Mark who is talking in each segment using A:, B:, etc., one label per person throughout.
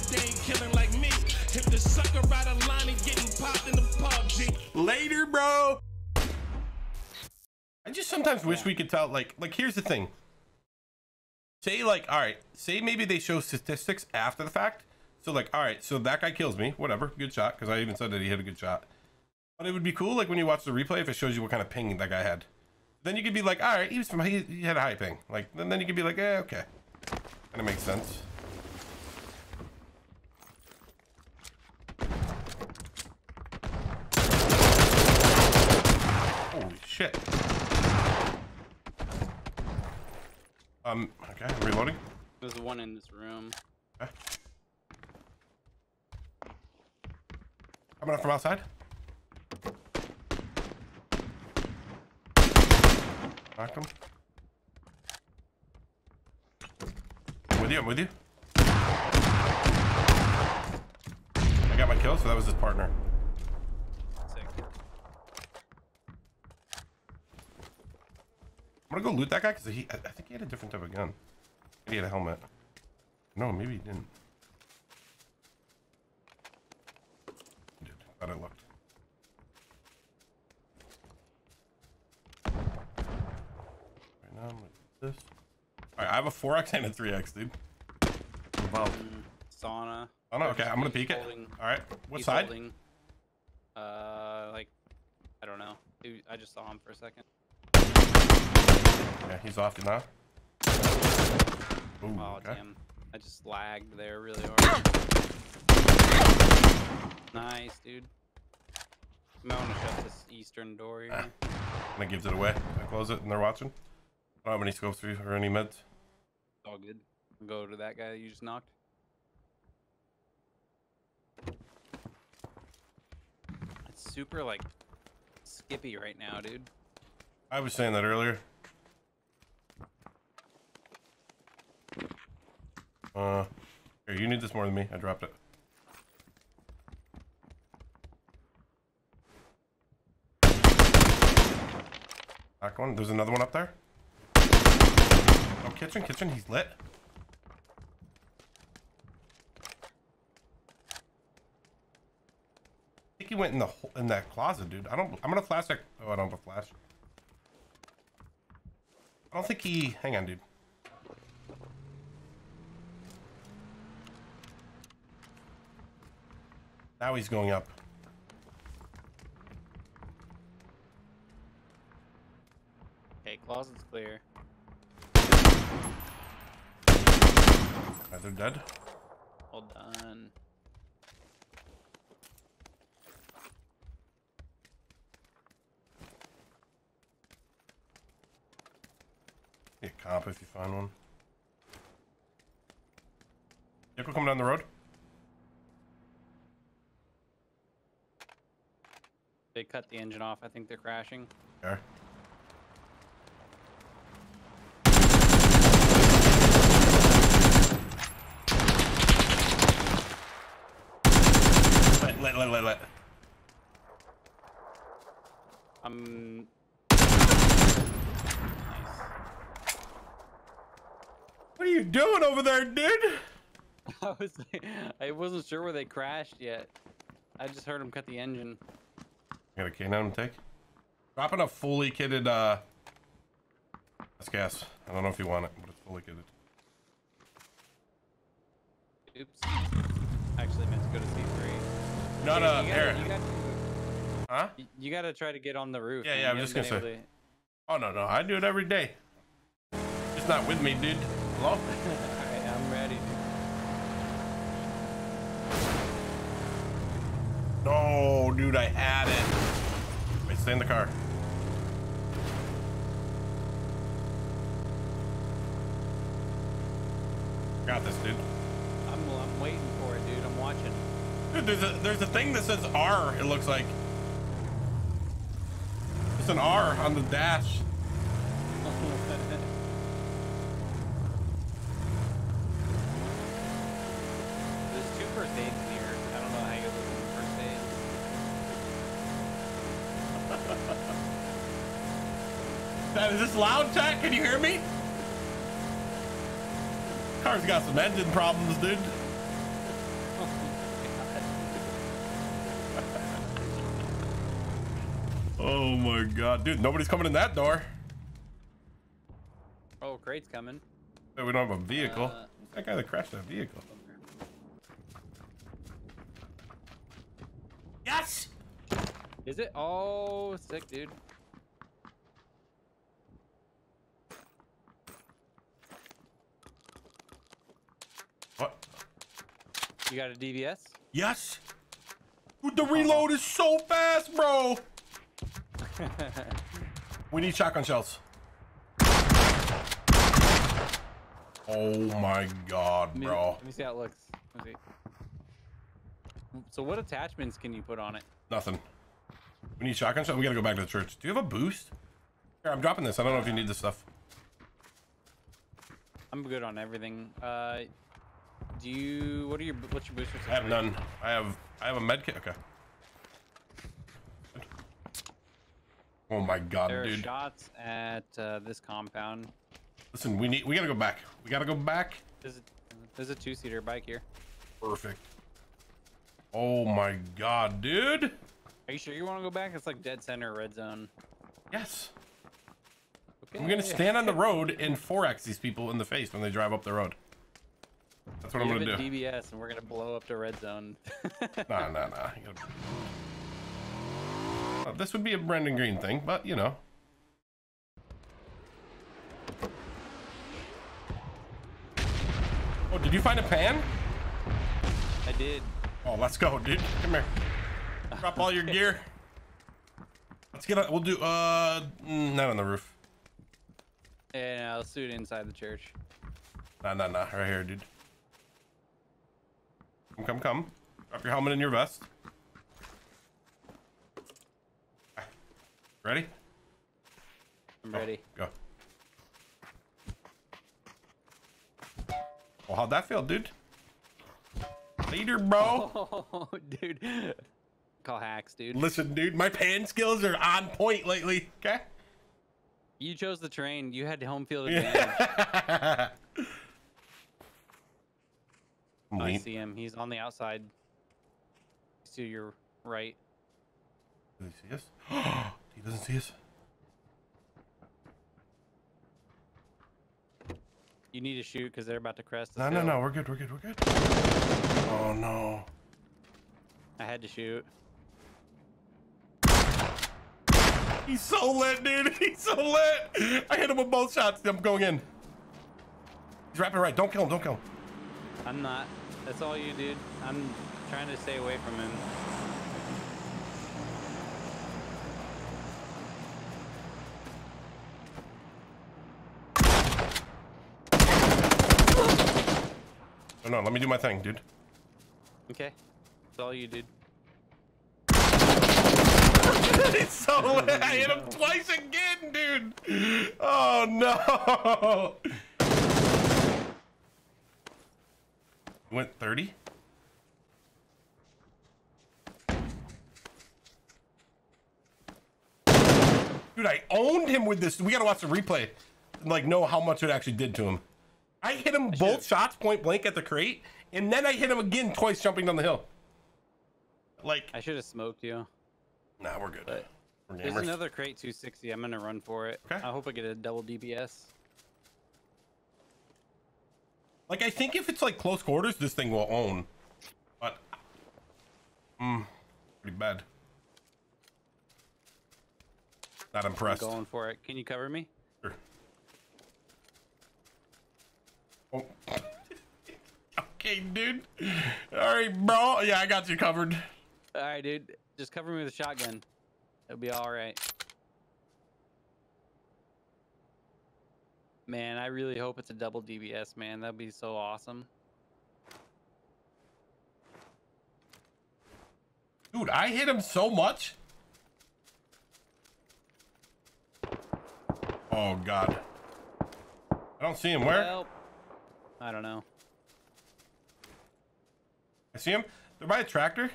A: they ain't killing like me. The sucker line and getting popped in the.
B: Later, bro. I just sometimes wish we could tell. Like, like here's the thing. Say like, all right. Say maybe they show statistics after the fact. So like, all right. So that guy kills me. Whatever. Good shot. Because I even said that he hit a good shot. But it would be cool, like when you watch the replay, if it shows you what kind of ping that guy had. Then you could be like, all right, he was from he, he had a high ping. Like, then then you could be like, eh, okay, kind of makes sense. Shit. Um, okay, I'm reloading.
C: There's one in this room.
B: Okay. Coming up from outside. Knocked him. I'm with you, I'm with you. I got my kill, so that was his partner. I'm gonna go loot that guy because he, I I think he had a different type of gun. Maybe he had a helmet. No, maybe he didn't. He did. Thought I looked. Right now, I'm gonna do this. All right, I have a 4x and a 3x, dude. Wow.
C: Mm, sauna.
B: Oh no, okay, I'm gonna
C: he's
B: peek it. All right, what side?
C: holding, uh, like, I don't know. Dude, I just saw him for a second.
B: Yeah, he's off now. Ooh,
C: Oh
B: okay.
C: damn! I just lagged there really hard. nice, dude. I'm gonna shut this eastern door here.
B: Ah. And it gives it away. I close it and they're watching. I don't have any scopes through or any meds.
C: All good. Go to that guy that you just knocked. It's super like skippy right now, dude.
B: I was saying that earlier. Uh, here, you need this more than me. I dropped it. Back one. There's another one up there. Oh, kitchen, kitchen. He's lit. I think he went in the in that closet, dude. I don't. I'm gonna flash that. Oh, I don't have a flash. I don't think he. Hang on, dude. Now he's going up.
C: Okay, closet's clear.
B: Right, they're dead.
C: Well done.
B: Get comp if you find one. Vehicle coming down the road.
C: They cut the engine off. I think they're crashing.
B: There. Let, let, let, let, let.
C: I'm. Nice.
B: What are you doing over there, dude?
C: I was. I wasn't sure where they crashed yet. I just heard them cut the engine.
B: Got a canine to take. Dropping a fully kitted, uh... That's gas. I don't know if you want it, but it's fully kitted.
C: Oops. Actually meant to go to C3.
B: Not,
C: you
B: here.
C: you, gotta,
B: Huh?
C: you- gotta try to get on the roof.
B: Yeah, yeah, I'm just gonna
C: say. able
B: Oh, no, no. I do it every day. It's not with me, dude. Hello?
C: Alright, I'm ready. dude.
B: Dude, I had it. Wait, stay in the car. Got this, dude.
C: I'm, I'm waiting for it, dude. I'm watching.
B: Dude, there's a there's a thing that says R. It looks like it's an R on the dash. Is this loud, chat? Can you hear me? Car's got some engine problems, dude. Oh my god, dude, nobody's coming in that door.
C: Oh, crate's coming.
B: We don't have a vehicle.
C: Uh,
B: that guy that crashed that vehicle. Yes!
C: Is it? Oh, sick, dude. You got a DBS?
B: Yes. Dude, the reload is so fast, bro. We need shotgun shells. Oh my god, bro.
C: let me see how it looks. Let me see. So what attachments can you put on it?
B: Nothing. We need shotgun shells. We gotta go back to the church. Do you have a boost? Here, I'm dropping this. I don't know if you need this stuff.
C: I'm good on everything. Uh, do you? What are your? What's your booster?
B: I have none. I have I have a med kit. Okay. Oh my god,
C: There are
B: dude.
C: shots at uh, this compound.
B: Listen, we need we gotta go back. We gotta go back.
C: There's a, there's a two-seater bike here.
B: Perfect. Oh my god, dude.
C: Are you sure you want to go back? It's like dead center red zone.
B: Yes.
C: Okay.
B: I'm gonna stand on the road and 4x these people in the face when they drive up the road. That's what I'm gonna do.
C: DBS, and we're gonna blow up the red zone.
B: Nah, nah, nah. Gotta- this would be a Brendan Greene thing, but you know. Oh, did you find a pan?
C: I did.
B: Oh, let's go, dude. Come here. Drop all your gear. Let's get. A, we'll do. Uh, mm, not on the roof.
C: And I'll do it inside the church.
B: Nah, nah, nah. Right here, dude. Come, come, come. Drop your helmet in your vest. Ready?
C: I'm oh, ready.
B: Go. Well, how'd that feel, dude? Later, bro.
C: Oh, dude. Call hacks, dude.
B: Listen, dude, my pan skills are on point lately. Okay.
C: You chose the train. You had to home field advantage. I see him. He's on the outside. He's to your right.
B: Does he see us? he doesn't see us.
C: You need to shoot because they're about to crest. the
B: No, no, no. We're good. We're good. We're good. Oh no.
C: I had to shoot.
B: He's so lit, dude. He's so lit. I hit him with both shots. I'm going in. He's wrapping right. Don't kill him. Don't kill him.
C: I'm not. That's all you, dude. I'm trying to stay away from him.
B: No, no. Let me do my thing, dude.
C: Okay. That's all you, dude.
B: He's so. I hit him twice again, dude. Oh no. Went 30. Dude, I owned him with this. We gotta watch the replay and like know how much it actually did to him. I hit him both
C: should've-
B: shots point blank at the crate, and then I hit him again twice jumping down the hill. Like,
C: I should have smoked you.
B: nah, we're good.
C: But
B: We're
C: There's another crate 260. I'm gonna run for it.
B: Okay.
C: I hope I get a double DBS.
B: Like, I think if it's like close quarters, this thing will own. But, mm, pretty bad. Not
C: I'm
B: impressed.
C: going for it. Can you cover me?
B: Sure. Oh. okay, dude. All right, bro. Yeah, I got you covered.
C: All right, dude. Just cover me with a shotgun. It'll be all right. Man, I really hope it's a double DBS, man. That'd be so awesome.
B: Dude, I hit him so much. Oh, God. I don't see him. Where?
C: Well, I don't know.
B: I see him. They're by a tractor.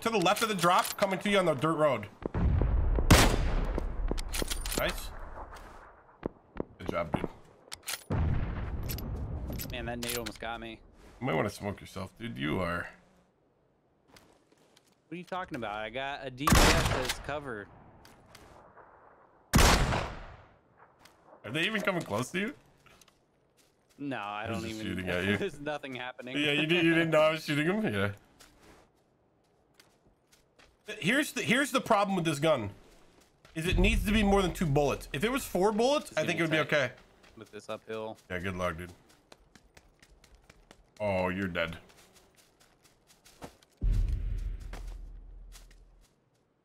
B: To the left of the drop, coming to you on the dirt road. Nice job, dude.
C: Man, that nade almost got me.
B: You might want to smoke yourself, dude. You are.
C: What are you talking about? I got a DBS that's covered.
B: Are they even coming close to you?
C: No, I don't even.
B: Shooting at you.
C: There's nothing happening.
B: Yeah, you, did, you didn't know I was shooting them. Yeah. Here's the here's the problem with this gun. Is it needs to be more than two bullets. If it was four bullets, I think it would be okay.
C: With this uphill.
B: Yeah, good luck, dude. Oh, you're dead.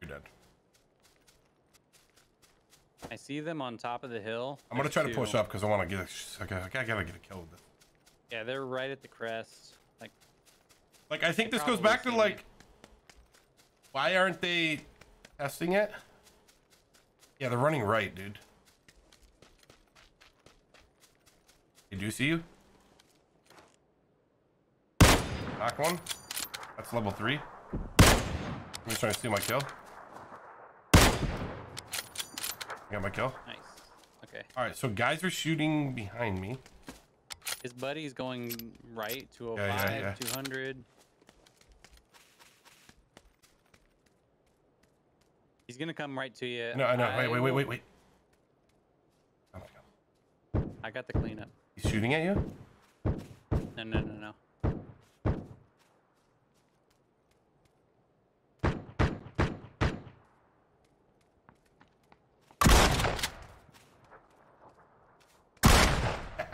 B: You're dead.
C: I see them on top of the hill.
B: I'm gonna
C: There's
B: try to
C: two.
B: push up because I want to get. A, I gotta, I gotta get a kill with this.
C: Yeah, they're right at the crest. Like,
B: Like, I think this goes back to like, why aren't they testing it? Yeah, they're running right, dude. They do see you. Knock one. That's level three. I'm just trying to steal my kill. I got my kill.
C: nice. Okay.
B: All right, so guys are shooting behind me.
C: His buddy's going right. 205,
B: Yeah, yeah, yeah.
C: 200. He's gonna come right to you.
B: No, I know. Wait, wait, wait, wait, wait. Oh my God.
C: I got the cleanup.
B: He's shooting at you?
C: No, no, no, no.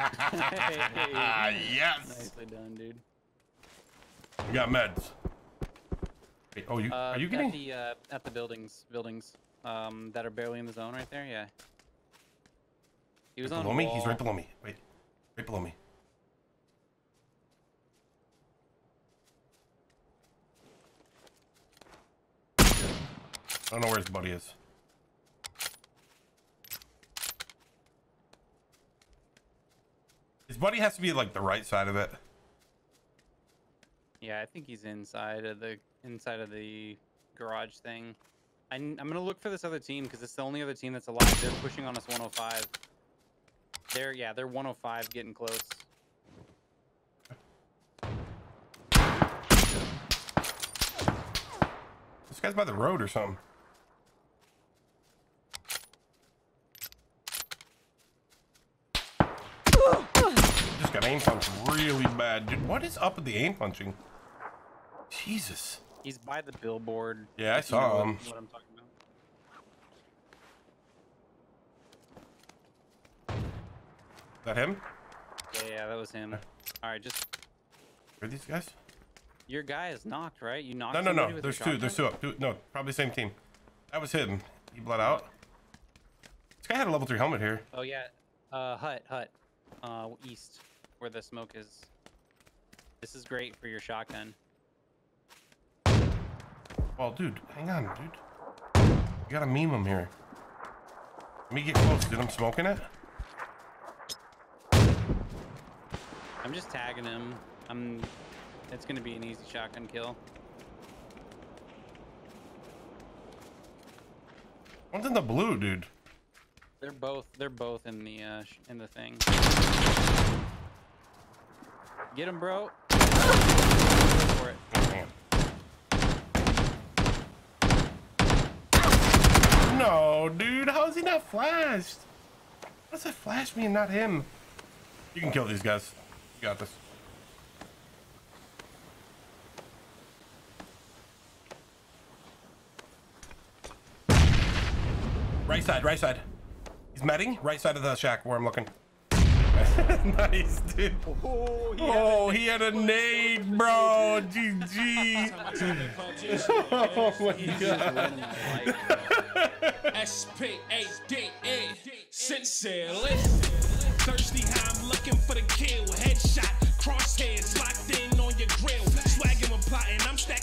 B: Ah, yes.
C: Nicely done, dude.
B: You got meds. Wait, oh, you
C: Uh,
B: are you
C: at
B: getting?
C: the uh, at the buildings buildings um that are barely in the zone right there? Yeah. He was
B: Right
C: on
B: below me? He's right below me. Wait, right below me. I don't know where his buddy is. His buddy has to be like the right side of it.
C: Yeah, I think he's inside of the inside of the garage thing. I, am gonna look for this other team because it's the only other team that's alive. They're pushing on us 105. They're yeah, they're 105, getting close.
B: This guy's by the road or something. Just got aim punched really bad, dude. What is up with the aim punching? Jesus.
C: He's by the billboard.
B: Yeah, I
C: if you know
B: saw him.
C: What I'm talking about.
B: Is that him?
C: Yeah, yeah, that was him. All right, just
B: Where are these guys?
C: your guy is knocked, right? You knocked.
B: Him. No, no,
C: no.
B: There's two. There's two up. Two, no, probably same team. That was him. He bled out. This guy had a level three helmet here.
C: Oh yeah, uh, hut, hut, uh, east, where the smoke is. This is great for your shotgun.
B: Well, dude, hang on, dude. You gotta meme him here. Let me get close, dude. I'm smoking it.
C: I'm just tagging him. I'm. It's gonna be an easy shotgun kill.
B: One's in the blue, dude.
C: They're both. They're both in the uh, sh- in the thing. Get him, bro. Go for it.
B: Damn. No, he flashed? How does it flash me and not him? You can kill these guys. You got this. Right side, right side. He's medding. Right side of the shack where I'm looking. nice, dude.
C: Oh, he,
B: oh, had, a oh, he had a nade, bro. GG. oh, my God.
A: S-P-A-D-A. Sincere. Thirsty, Thirsty, I'm looking for the kill. Headshot, crosshairs locked in on your grill. Swagging when plotting, I'm stacking.